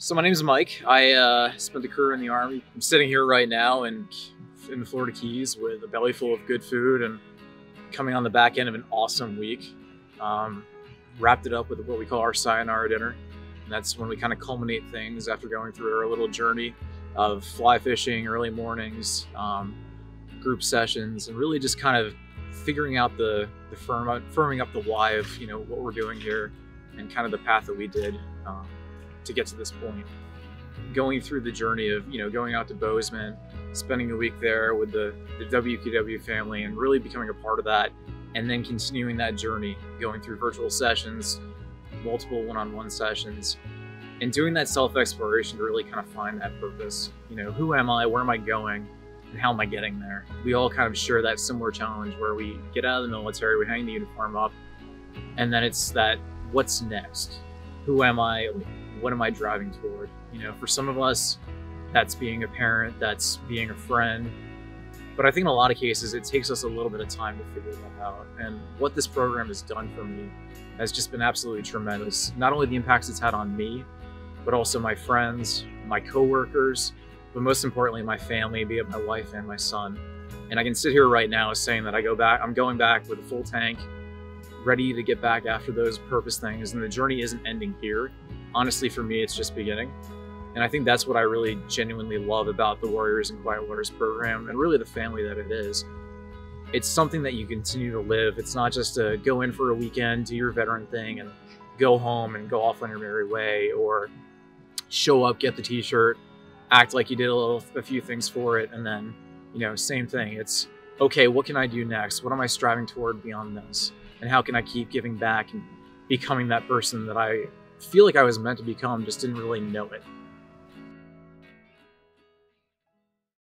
So my name is Mike. I uh, spent a career in the Army. I'm sitting here right now in, in the Florida Keys with a belly full of good food and coming on the back end of an awesome week. Um, wrapped it up with what we call our sayonara dinner. And that's when we kind of culminate things after going through our little journey of fly fishing, early mornings, um, group sessions, and really just kind of figuring out the, the firm, firming up the why of you know what we're doing here and kind of the path that we did. Um, to get to this point. Going through the journey of, you know, going out to Bozeman, spending a week there with the, the WQW family and really becoming a part of that, and then continuing that journey, going through virtual sessions, multiple one-on-one sessions, and doing that self-exploration to really kind of find that purpose. You know, who am I? Where am I going? And how am I getting there? We all kind of share that similar challenge where we get out of the military, we hang the uniform up, and then it's that what's next? Who am I? what am I driving toward? You know, for some of us, that's being a parent, that's being a friend. But I think in a lot of cases, it takes us a little bit of time to figure that out. And what this program has done for me has just been absolutely tremendous. Not only the impacts it's had on me, but also my friends, my coworkers, but most importantly, my family, be it my wife and my son. And I can sit here right now saying that I go back, I'm going back with a full tank, ready to get back after those purpose things. And the journey isn't ending here honestly, for me, it's just beginning. And I think that's what I really genuinely love about the Warriors and Quiet Waters program and really the family that it is. It's something that you continue to live. It's not just to go in for a weekend, do your veteran thing, and go home and go off on your merry way, or show up, get the t shirt, act like you did a, little, a few things for it, and then, you know, same thing. It's okay, what can I do next? What am I striving toward beyond this? And how can I keep giving back and becoming that person that I feel like I was meant to become, just didn't really know it.